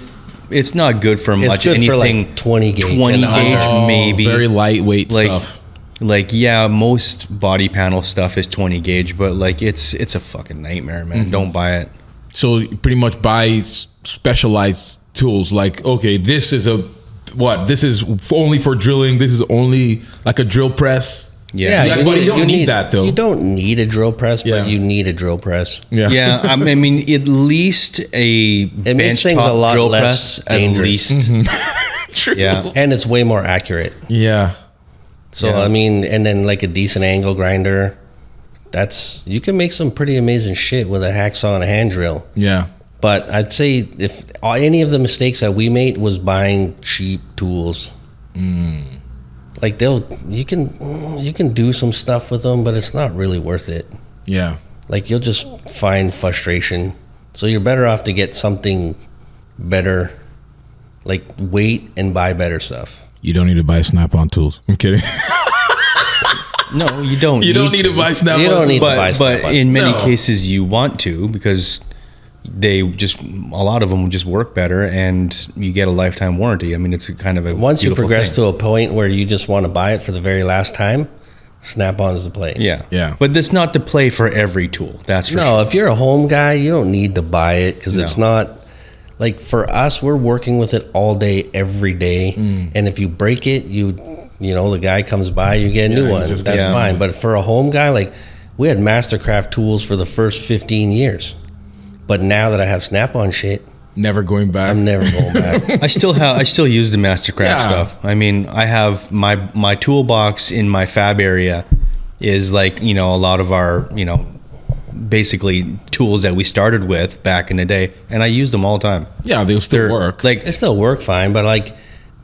it's not good for much good for, like, anything. 20 gauge twenty gauge Oh, maybe. Very lightweight like stuff. like yeah, most body panel stuff is twenty gauge, but like it's it's a fucking nightmare, man. Mm-hmm. Don't buy it. So pretty much buy specialized tools. Like, okay, this is a what? This is only for drilling. This is only like a drill press. Yeah, Yeah, but you don't need that, though. You don't need a drill press, Yeah. but you need a drill press. Yeah. yeah. I mean, I mean, at least a It makes things a lot drill less press. At dangerous. least, mm-hmm. True. yeah. And it's way more accurate. Yeah. So Yeah. I mean, and then like a decent angle grinder, that's you can make some pretty amazing shit with a hacksaw and a hand drill. Yeah. But I'd say if any of the mistakes that we made was buying cheap tools. Hmm. Like they'll you can you can do some stuff with them, but it's not really worth it. Yeah. Like you'll just find frustration. So you're better off to get something better. Like wait and buy better stuff. You don't need to buy Snap-on tools. I'm kidding. No, you don't. you don't need to buy Snap-on. You don't need- to but buy but Snap-on. in many No. cases you want to because they just a lot of them just work better and you get a lifetime warranty. I mean, it's kind of a Once you progress thing. to a point where you just want to buy it for the very last time, snap-on is the play. yeah, Yeah. but that's not the play for every tool. That's for No, sure. if you're a home guy, you don't need to buy it because it's not like for us. We're working with it all day, every day, Mm. and if you break it, you you know the guy comes by, you get a new you one. just- That's yeah. fine. But for a home guy, like we had Mastercraft tools for the first 15 years, but now that I have Snap-on shit, Never going back. I'm never going back. I still have I still use the Mastercraft Yeah. stuff. I mean, I have my my toolbox in my fab area is like you know a lot of our you know basically tools that we started with back in the day, and I use them all the time. yeah, they'll still They're work. like They still work fine, but like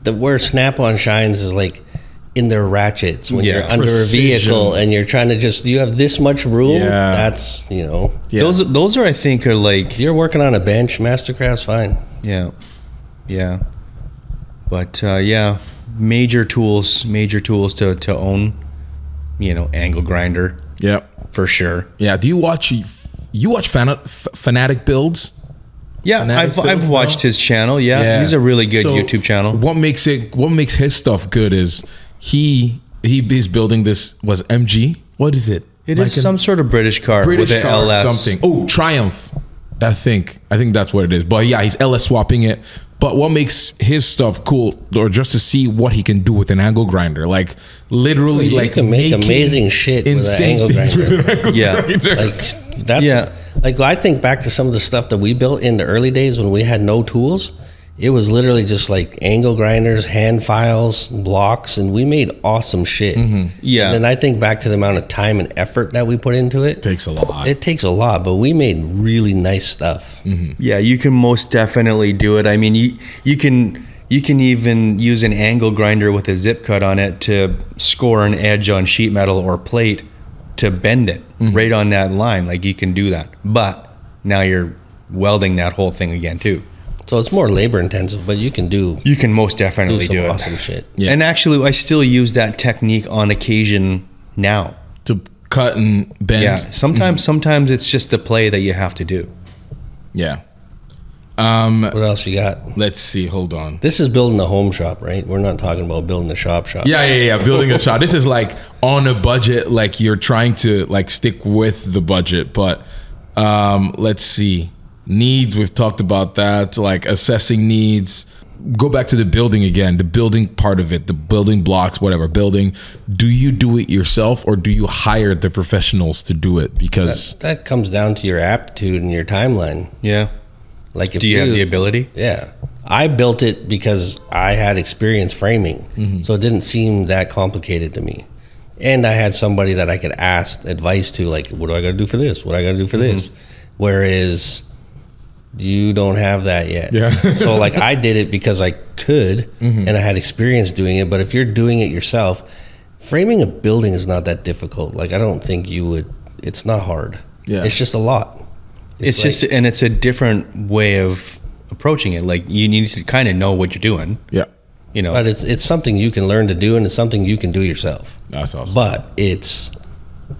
the where Snap on shines is like in their ratchets when Yeah. you're under Precision. a vehicle and you're trying to just you have this much room. Yeah. That's you know yeah. those those are I think are like if you're working on a bench, Mastercraft's fine. Yeah, yeah, but uh, yeah, major tools, major tools to to own. You know, angle grinder yeah. for sure. Yeah. Do you watch you watch fan, F- Fanatic builds? Yeah, Fanatic I've I've builds watched now? his channel. Yeah, he's a really good So, YouTube channel. What makes it what makes his stuff good is he he is building this was MG. What is it? It is Like a some sort of British car British with an car LS. something. Oh, Triumph. I think I think that's what it is. But yeah, he's LS swapping it. But what makes his stuff cool, or just to see what he can do with an angle grinder, like literally, oh, You like can make amazing shit with an angle grinder. with an angle Yeah. grinder. Like that's Yeah. like I think back to some of the stuff that we built in the early days when we had no tools. It was literally just like angle grinders, hand files, blocks, and we made awesome shit. Mm-hmm. Yeah. And then I think back to the amount of time and effort that we put into it. takes a lot. It takes a lot, but we made really nice stuff. Mm-hmm. Yeah, you can most definitely do it. I mean, you you can you can even use an angle grinder with a zip cut on it to score an edge on sheet metal or plate to bend it mm-hmm. right on that line. Like you can do that, but now you're welding that whole thing again too. So it's more labor intensive, but you can do You can most do definitely some do, it. awesome shit. Yeah. And actually, I still use that technique on occasion now. to cut and bend. Yeah, sometimes sometimes it's just the play that you have to do. Yeah. Um, What else you got? let's see. Hold on. This is building a home shop, right? We're not talking about building a shop shop. Yeah, yeah, yeah. Building a shop. This is like on a budget. Like you're trying to like stick with the budget, but um, let's see. Needs. We've talked about that. Like assessing needs. Go back to the building again. The building part of it. The building blocks. Whatever. Building. Do you do it yourself or do you hire the professionals to do it? Because That comes down to your aptitude and your timeline. Yeah. Like if Do you have the ability? Yeah. I built it because I had experience framing. Mm-hmm. So it didn't seem that complicated to me. And I had somebody that I could ask advice to, like, what do I got to do for this? What do I got to do for this? Mm-hmm. Whereas you don't have that yet. Yeah. so, like, I did it because I could Mm-hmm. and I had experience doing it. But if you're doing it yourself, framing a building is not that difficult. Like, I don't think you would, it's not hard. Yeah. It's just a lot. It's, like- just, and it's a different way of approaching it. Like you need to kind of know what you're doing. yeah, You know. But it's it's something you can learn to do, and it's something you can do yourself. that's awesome. But it's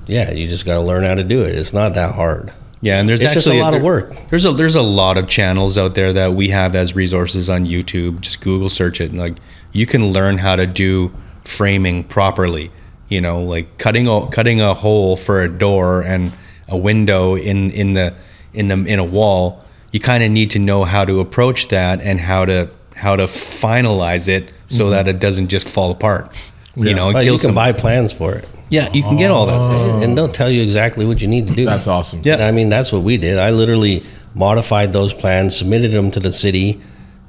yeah, you just got to learn how to do it. It's not that hard. Yeah, and there's It's actually a lot of there- work. There's a there's a lot of channels out there that we have as resources on YouTube. Just Google search it, and like you can learn how to do framing properly. You know, like cutting a cutting a hole for a door and a window in in the in the in a wall. You kind of need to know how to approach that and how to how to finalize it so mm-hmm. that it doesn't just fall apart. Yeah. You know, and But kill you can some- buy plans for it, yeah, you can get all that stuff. Oh. and they'll tell you exactly what you need to do. that's awesome. Yeah. I mean, that's what we did. I literally modified those plans, submitted them to the city,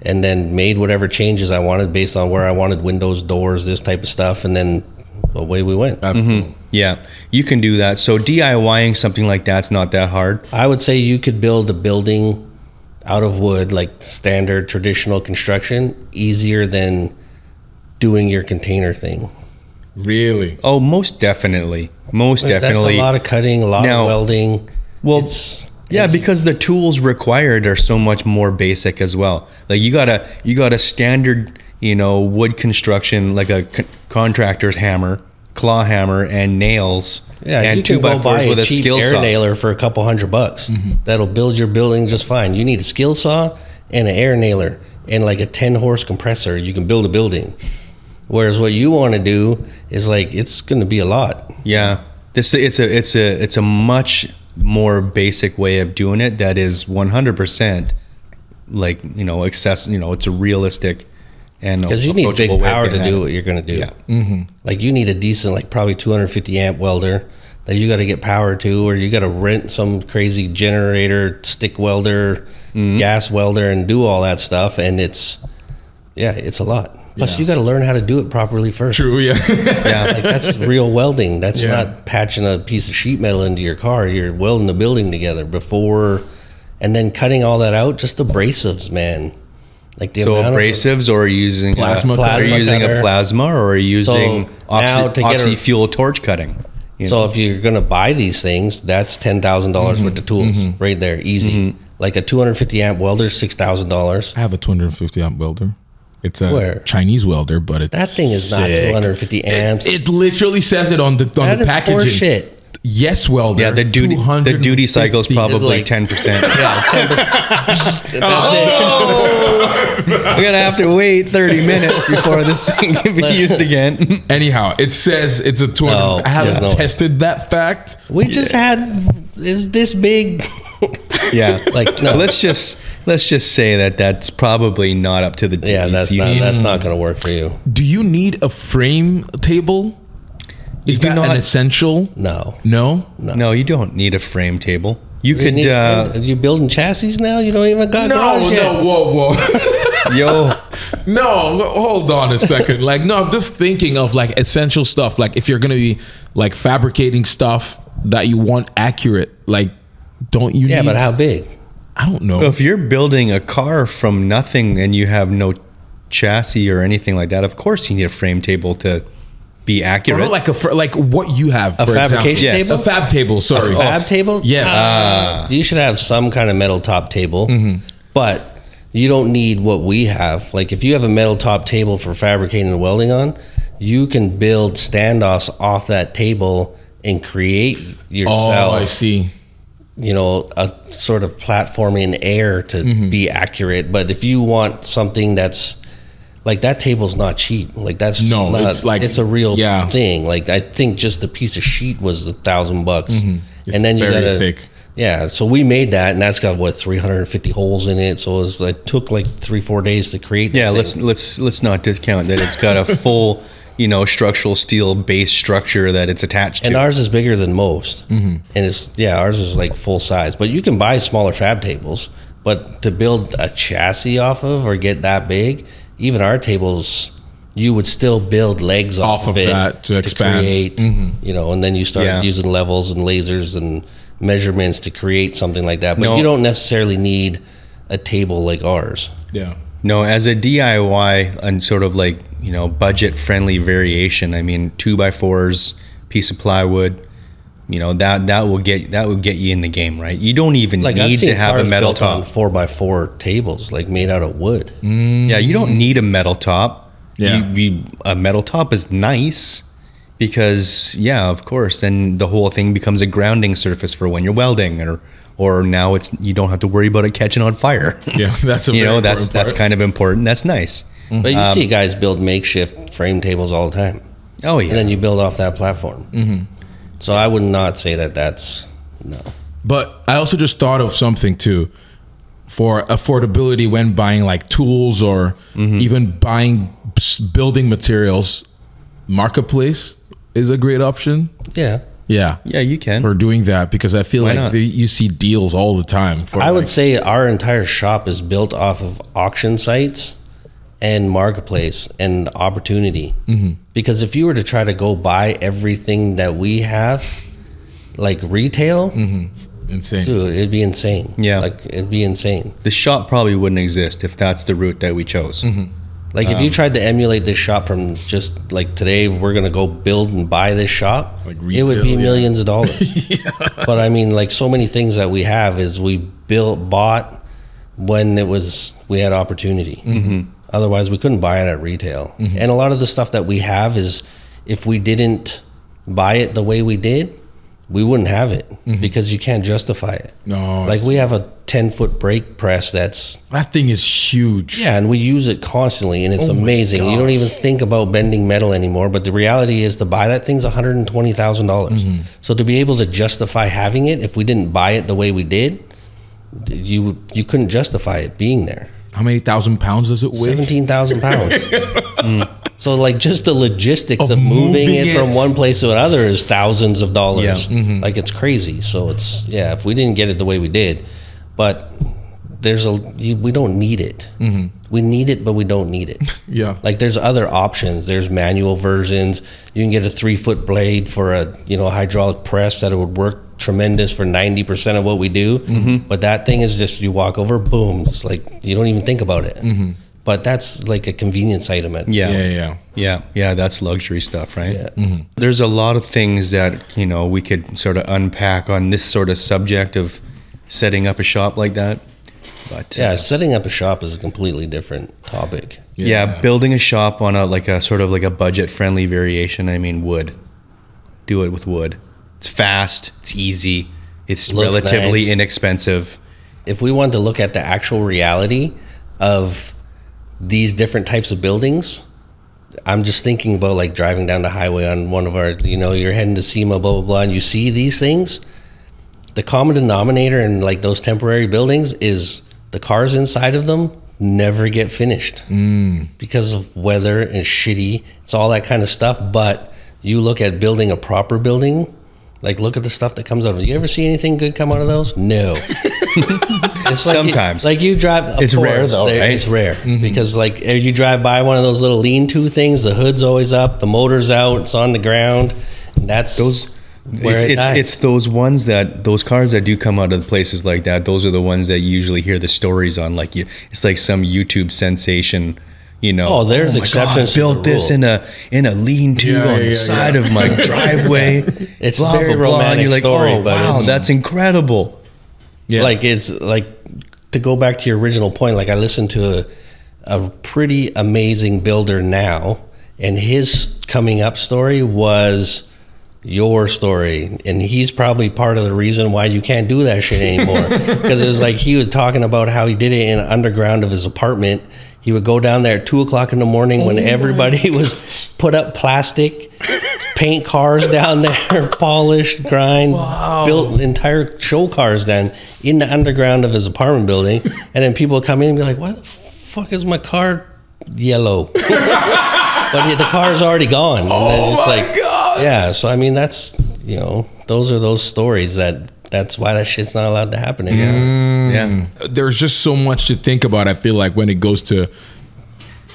and then made whatever changes I wanted based on where I wanted windows, doors, this type of stuff, and then away we went. That's mm-hmm. cool. Yeah, you can do that. So DIYing something like that's not that hard. I would say you could build a building out of wood, like standard traditional construction, easier than doing your container thing. Really. Oh, most definitely. Most definitely. That's a lot of cutting, a lot Now- of welding. Well, it's yeah, because the tools required are so much more basic as well. Like you got a you got a standard, you know, wood construction like a con- contractor's hammer, claw hammer, and nails. yeah, and you two can by go buy fours with a a cheap skill air saw. nailer for a couple hundred bucks. Mm-hmm. That'll build your building just fine. You need a skill saw and an air nailer and like a ten horse compressor. You can build a building. Whereas what you want to do is like it's going to be a lot. Yeah, this it's a it's a it's a much more basic way of doing it that is 100% like you know access you know it's a realistic and Because you need big approachable way of power to do what you're going to do. Yeah. Mm-hmm. Like you need a decent, like probably 250 amp welder that you got to get power to, or you got to rent some crazy generator, stick welder, Mm-hmm. gas welder, and do all that stuff. And it's, yeah, it's a lot. Plus, Yeah. you got to learn how to do it properly first. True. Yeah. yeah Like that's real welding. That's Yeah. not patching a piece of sheet metal into your car. You're welding the building together before, and then cutting all that out. Just abrasives, man. Like the so amount of- abrasives or using Plasma a, cutter. are using cutter. a plasma or are using So, oxy, now to get a- oxy fuel torch cutting you So know? if you're gonna buy these things, that's ten Mm-hmm. dollars worth of tools right there, easy. Like a 250 amp welder, six thousand dollars. I have a 250 amp welder. It's a Where? Chinese welder, but it's That thing is not sick. 250 amps. It literally says it on the on That the is packaging. shit. Yes, welder. yeah the duty the duty cycle is 250. probably like- 10% Yeah, 10 that's it. Oh! i'm gonna have to wait 30 minutes before this thing can be used again Anyhow, it says it's a 200. No, I haven't there's no way. tested that fact. We just had is this big. Yeah Like, no. let's just let's just say that that's probably not up to the duties Yeah, that's not that's not gonna work for you. Do you need a frame table? Is do that not- an essential? No. No. no you don't need a frame table you You could need- uh are you building chassis now? You don't even got No, garage yet. no, whoa, whoa. yo no, hold on a second. Like, no, I'm just thinking of like essential stuff. Like, if you're gonna be like fabricating stuff that you want accurate, like, don't you? Yeah, need, but how big? I don't know. if you're building a car from nothing and you have no chassis or anything like that of course you need a frame table to be accurate not like a fr- like what you have. A for fabrication example. Yes. table? A fab table. Sorry. A fab table? Yes. Uh, you should have some kind of metal top table, Mm-hmm. but you don't need what we have. Like if you have a metal top table for fabricating and welding on, you can build standoffs off that table and create yourself. oh, yourself I see. You know, a sort of platforming air to Mm-hmm. be accurate. But if you want something that's like that table's not cheap. Like that's No, not, it's like- it's a real yeah. thing. Like I think just the piece of sheet was a thousand bucks, Mm-hmm. And then you gotta thick. yeah. So we made that, and that's got what 350 holes in it. So it was like took like three four days to create. Yeah, let's let's let's not discount that it's got a full, you know, structural steel base structure that it's attached to. And ours is bigger than most, Mm-hmm. and it's yeah, ours is like full size. But you can buy smaller fab tables, but to build a chassis off of or get that big, even our tables, you would still build legs off, Off of it that to expand. create, you know, and then you start Yeah. using levels and lasers and measurements to create something like that. But No. you don't necessarily need a table like ours. Yeah. No, as a DIY and sort of like you know budget friendly variation. I mean, two by fours, piece of plywood. You know that that will get that will get you in the game, right? You don't even Like need to have a metal built on top. four by four tables, like made out of wood. Mm. Yeah, you don't need a metal top. Yeah. You, you, a metal top is nice because yeah, of course. Then the whole thing becomes a grounding surface for when you're welding, or or now it's you don't have to worry about it catching on fire. Yeah. That's a you know that's important that's part. kind of important. That's nice. But you Um, see guys build makeshift frame tables all the time. Oh yeah. and then you build off that platform. Mm-hmm. So I would not say that that's no. But I also just thought of something too for affordability when buying like tools or Mm-hmm. even buying building materials. Marketplace is a great option. Yeah, Yeah. yeah, you can. For doing that because I feel Why like the, you see deals all the time. For I would say our entire shop is built off of auction sites and marketplace and opportunity. Mm-hmm. Because if you were to try to go buy everything that we have, like retail, insane. dude, it'd be insane. Yeah. like it'd be insane. the shop probably wouldn't exist if that's the route that we chose. Like Um, if you tried to emulate this shop from just like today, we're gonna go build and buy this shop. Like it would be yeah. millions of dollars. But I mean, like so many things that we have is we built bought when it was we had opportunity. Mm-hmm. Otherwise, we couldn't buy it at retail. Mm-hmm. And a lot of the stuff that we have is if we didn't buy it the way we did, we wouldn't have it because you can't justify it. Mm-hmm. No, like we have a ten foot brake press that's That thing is huge. yeah, and we use it constantly, and it's Oh amazing. You don't even think about bending metal anymore. But the reality is, to buy that thing's one hundred and twenty thousand dollars. Mm-hmm. So to be able to justify having it, if we didn't buy it the way we did, you you couldn't justify it being there. How many thousand pounds does it weigh? Seventeen thousand pounds. Mm. So like just the logistics Of of, moving, moving it, from one place to another is thousands of dollars. Yeah. Mm-hmm. Like it's crazy. So it's yeah. If we didn't get it the way we did, but there's a we don't need it. Mm-hmm. We need it, but we don't need it. Yeah. Like there's other options. There's manual versions. You can get a three foot blade for a you know hydraulic press that it would work tremendous for ninety percent of what we do. Mm-hmm. But that thing is just you walk over, boom. It's like you don't even think about it. Mm-hmm. But that's like a convenience item. At, Yeah. Yeah, yeah. Yeah, yeah, that's luxury stuff, right? Yeah. There's a lot of things that, you know, we could sort of unpack on this sort of subject of setting up a shop like that. But uh, Yeah, setting up a shop is a completely different topic. yeah. Yeah. building a shop on a like a sort of like a budget friendly variation, I mean wood. Do it with wood. It's fast, it's easy, it's Looks relatively nice. inexpensive. If we want to look at the actual reality of these different types of buildings, I'm just thinking about like driving down the highway on one of our, you know, you're heading to SEMA, blah, blah, blah, and you see these things. The common denominator in like those temporary buildings is the cars inside of them never get finished mm. because of weather and shitty. It's all that kind of stuff. But you look at building a proper building, like look at the stuff that comes out of it. You ever see anything good come out of those? No. it's like you- Sometimes. like you drive. It's rare, though, right? It's rare because like eh, you drive by one of those little lean-to things. The hood's always up, the motor's out, it's on the ground. And that's Those it's, it it's, it's those ones that those cars that do come out of places like that. Those are the ones that you usually hear the stories on. Like you, it's like some YouTube sensation. You know, Oh, there's oh God, exceptions to built this in a in a lean-to Yeah, on yeah, the side yeah. of my driveway. It's blah, very blah, blah. Romantic you're like, story, oh, but wow, that's incredible. Yeah. like it's like to go back to your original point like i listened to a, a pretty amazing builder now and his coming up story was your story, and he's probably part of the reason why you can't do that shit anymore. Because it was like he was talking about how he did it in underground of his apartment. He would go down there at two o'clock in the morning when everybody was put up plastic, paint cars down there, polished, grind, built entire show cars down in the underground of his apartment building, and then people would come in and be like, "What the fuck is my car yellow?" but the car's already gone. And then it's like, yeah. So I mean, that's you know, those are those stories that that's why that shit's not allowed to happen again. Yeah. there's just so much to think about. I feel like when it goes to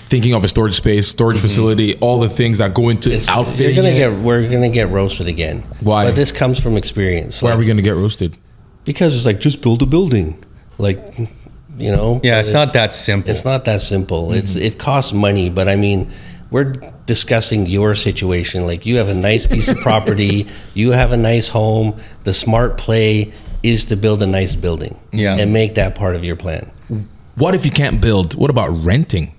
thinking of a storage space, storage facility, all the things that go into Mm-hmm. It's- outfitting. you're gonna it. get we're gonna get roasted again. Why? But this comes from experience. Why are we gonna get roasted? because it's like just build a building, like you know. Yeah, but it's not that simple. It's not that simple. Mm-hmm. It's it costs money, but I mean, we're discussing your situation. Like you have a nice piece of property, you have a nice home. The smart play is to build a nice building, Yeah. and make that part of your plan. What if you can't build? What about renting?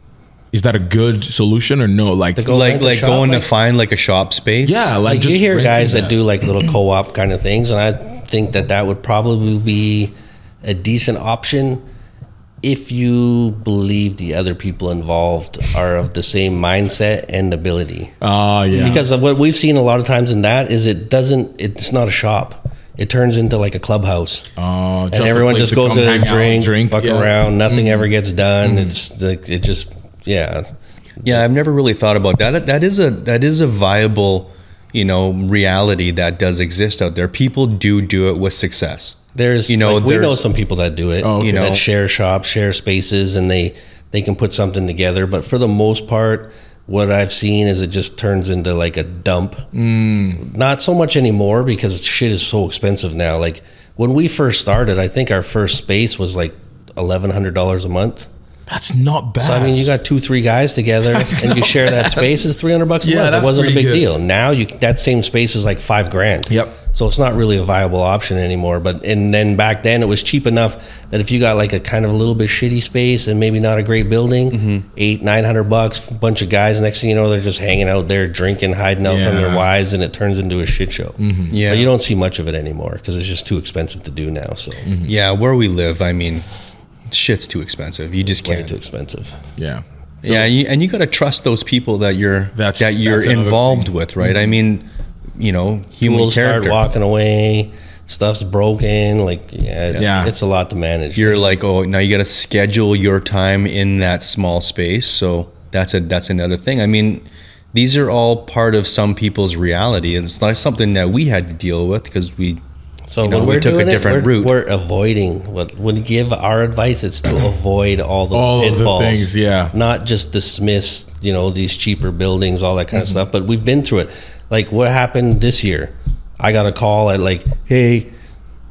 Is that a good solution or no? Like, go like like shop, going like- to find like a shop space. yeah, like, Like just you hear renting guys that. do like little co-op kind of things, and I think that that would probably be a decent option if you believe the other people involved are of the same mindset and ability. Oh yeah, Because of what we've seen a lot of times in that is it doesn't. It's not a shop. It turns into like a clubhouse, oh, and everyone just goes come to hang out, drink, drink, fuck yeah. Around. Nothing mm-hmm. ever gets done. Mm-hmm. It's like it just yeah. Yeah, I've never really thought about that. That- That is a that is a viable, you know, reality that does exist out there. People do do it with success. There's You know, like, we know some people that do it. Oh, okay. You know, You know. that share shops, share spaces, and they they can put something together. But for the most part, what I've seen is it just turns into like a dump. Mm. Not so much anymore because shit is so expensive now. Like when we first started, I think our first space was like eleven hundred dollars a month. That's not bad. So I mean, you got two, three guys together, and you share that space. is three hundred bucks a Yeah, month. It that's wasn't a big good. deal. Now you that same space is like five grand. Yep. So it's not really a viable option anymore. But and then back then it was cheap enough that if you got like a kind of a little bit shitty space and maybe not a great building, Mm-hmm. eight nine hundred bucks, bunch of guys. Next thing you know, they're just hanging out there drinking, hiding out from their wives, and it turns into a shit show. Yeah. But you don't see much of it anymore because it's just too expensive to do now. So Yeah, where we live, I mean, shit's too expensive. You just can't. too expensive. yeah, yeah, you, and you got to trust those people that you're That's- that you're that's involved thing. with, right? I mean, you know, human Tools start walking away. Stuff's broken. Like yeah, it's, Yeah. it's a lot to manage. You're like, oh, now you got to schedule your time in that small space. So that's a that's another thing. I mean, these are all part of some people's reality, and it's not something that we had to deal with because we So you know, when we took a different it, we're, route. we're avoiding what when we give our advice. It's to avoid all those All of the pitfalls. things, yeah. Not just dismiss, you know, these cheaper buildings, all that kind Mm-hmm. of stuff. But we've been through it. Like what happened this year? I got a call at like, hey.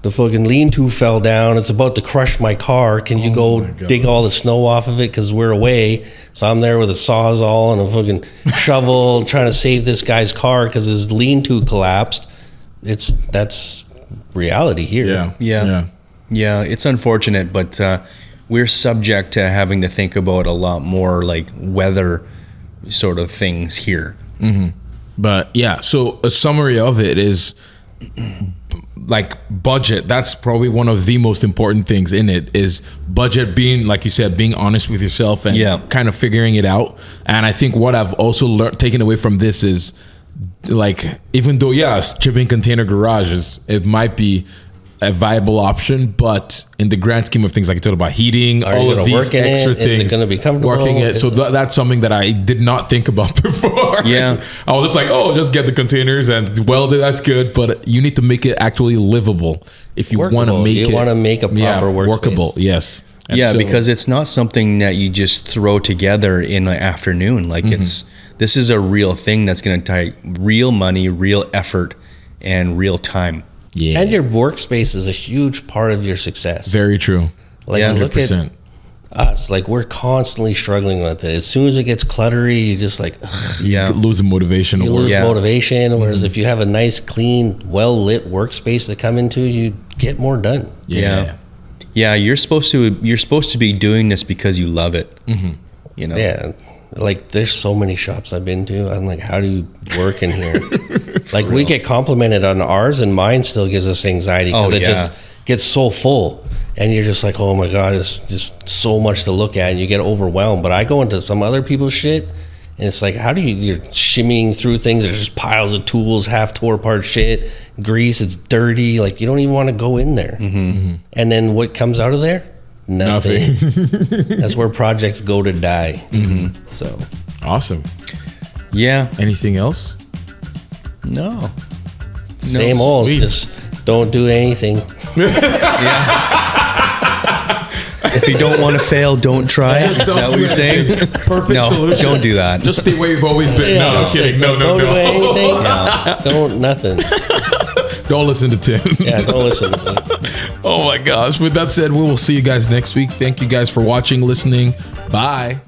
The fucking lean-to fell down. It's about to crush my car. Can you Oh go dig all the snow off of it? Because we're away. So I'm there with a sawzall and a fucking shovel, trying to save this guy's car because his lean-to collapsed. It's that's reality here. yeah, Yeah. yeah. Yeah, it's unfortunate, but uh, we're subject to having to think about a lot more like weather sort of things here. But yeah, so a summary of it is like budget. That's probably one of the most important things in it is budget being like you said being honest with yourself and Yeah. kind of figuring it out. And I think what I've also learned taken away from this is like even though yes, shipping container garages it might be a viable option, but in the grand scheme of things, like I talked about heating, Are you all of these work in it? extra Is it things, gonna be comfortable? working it. So th- that's something that I did not think about before. Yeah. I was just like, oh, just get the containers and weld it. That's good, but you need to make it actually livable if you want to make You it. wanna make a yeah, proper workspace. workable. Yes. And yeah, so- because it's not something that you just throw together in an afternoon. Like Mm-hmm. it's this is a real thing that's going to take real money, real effort, and real time. yeah, And your workspace is a huge part of your success. very true. like Yeah, look at 100%. us. Like we're constantly struggling with it. As soon as it gets cluttery, you just like ugh, Yeah, You lose motivation you lose Yeah. motivation. Whereas Mm-hmm. if you have a nice, clean, well lit workspace to come into, you get more done. yeah, yeah. You're supposed to you're supposed to be doing this because you love it. Mm-hmm. You know. Yeah. Like, there's so many shops I've been to. I'm like, how do you work in here? like, we get complimented on ours, and mine still gives us anxiety because Oh, it yeah. just gets so full. And you're just like, oh my God, it's just so much to look at, and you get overwhelmed. But I go into some other people's shit, and it's like, how do you, you're shimmying through things? There's just piles of tools, half tore apart shit, grease, it's dirty. Like, you don't even want to go in there. Mm-hmm. And then what comes out of there? Nothing. Nothing. That's where projects go to die. Mm-hmm. So, awesome. Yeah. Anything else? No. same old. sweet. Just don't do anything. If you don't want to fail, don't try. Is don't that what you're saying? anything. Perfect No, solution. don't do that. Just stay where you've always been. no, I'm kidding. No, no, don't do no. Don't nothing. Don't listen to Tim. Yeah, don't listen. oh my gosh. With that said, we will see you guys next week. Thank you guys for watching, listening. Bye.